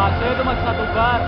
Passei de uma Satucar